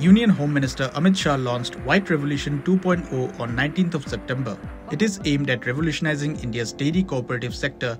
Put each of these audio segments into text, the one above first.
Union Home Minister Amit Shah launched White Revolution 2.0 on 19th of September. It is aimed at revolutionizing India's dairy cooperative sector,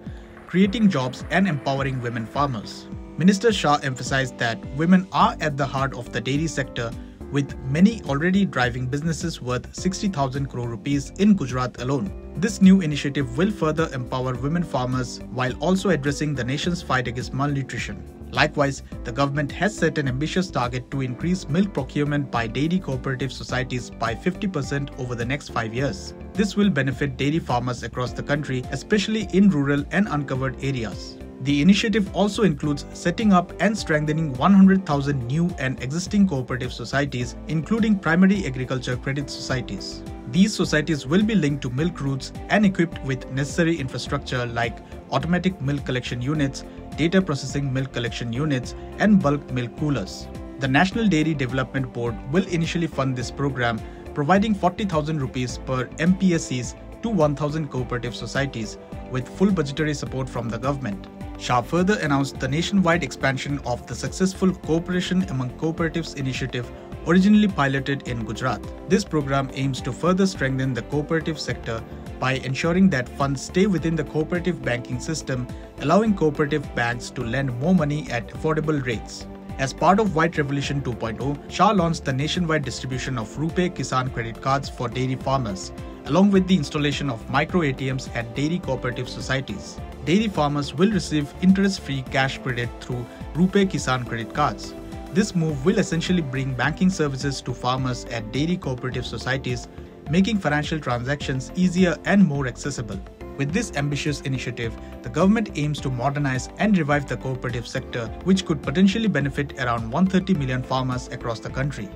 creating jobs and empowering women farmers. Minister Shah emphasized that women are at the heart of the dairy sector with many already driving businesses worth 60,000 crore rupees in Gujarat alone. This new initiative will further empower women farmers while also addressing the nation's fight against malnutrition. Likewise, the government has set an ambitious target to increase milk procurement by dairy cooperative societies by 50% over the next five years. This will benefit dairy farmers across the country, especially in rural and uncovered areas. The initiative also includes setting up and strengthening 100,000 new and existing cooperative societies, including primary agriculture credit societies. These societies will be linked to milk routes and equipped with necessary infrastructure like automatic milk collection units, data processing milk collection units, and bulk milk coolers. The National Dairy Development Board will initially fund this program, providing 40,000 rupees per MPSCs to 1,000 cooperative societies with full budgetary support from the government. Shah further announced the nationwide expansion of the successful Cooperation Among Cooperatives initiative originally piloted in Gujarat. This program aims to further strengthen the cooperative sector by ensuring that funds stay within the cooperative banking system, allowing cooperative banks to lend more money at affordable rates. As part of White Revolution 2.0, Shah launched the nationwide distribution of RuPay Kisan credit cards for dairy farmers, along with the installation of micro ATMs at dairy cooperative societies. Dairy farmers will receive interest-free cash credit through RuPay Kisan credit cards. This move will essentially bring banking services to farmers at dairy cooperative societies, making financial transactions easier and more accessible. With this ambitious initiative, the government aims to modernize and revive the cooperative sector, which could potentially benefit around 130 million farmers across the country.